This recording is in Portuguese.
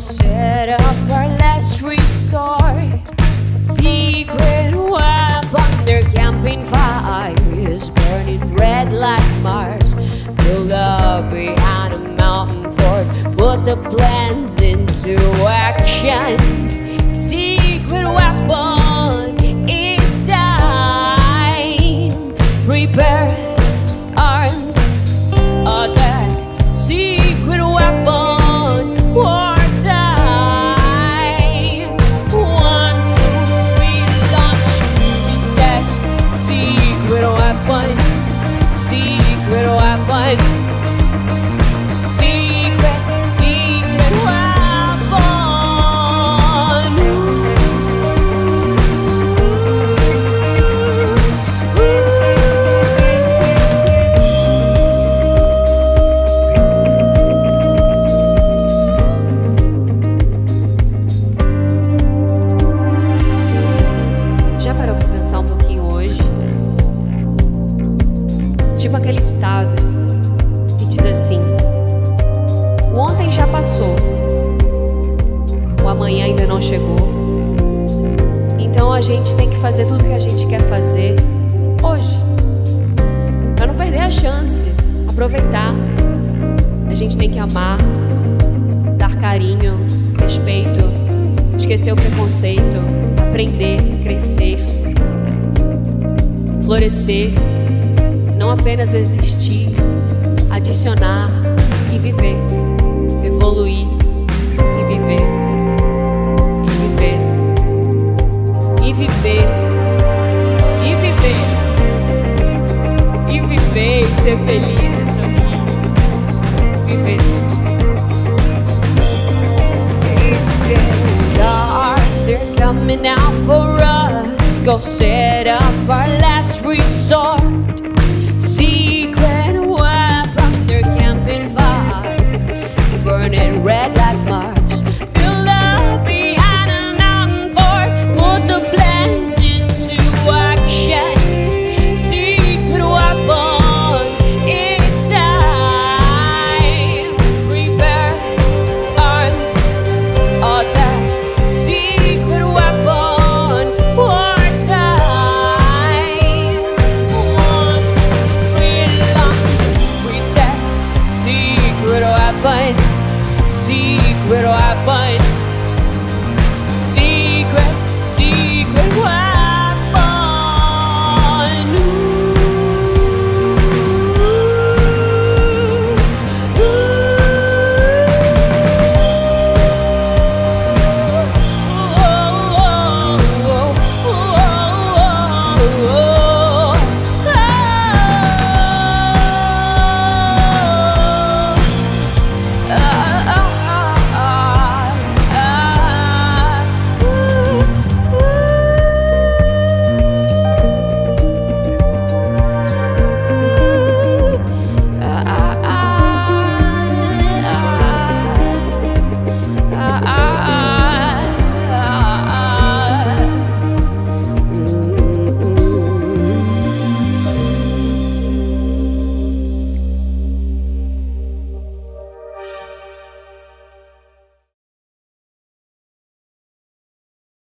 set up our last resort. Secret weapon, their camping fire is burning red like Mars. Build up behind a mountain fort, put the plans passou, o amanhã ainda não chegou. Então a gente tem que fazer tudo que a gente quer fazer hoje, Pra não perder a chance, aproveitar. A gente tem que amar, dar carinho, respeito, esquecer o preconceito, aprender, crescer, florescer, não apenas existir, adicionar e viver, evoluir e viver, e viver, e viver, e viver, e viver, e ser feliz e sorrir, viver. It's getting dark, they're coming out for us. Go set up our last resort.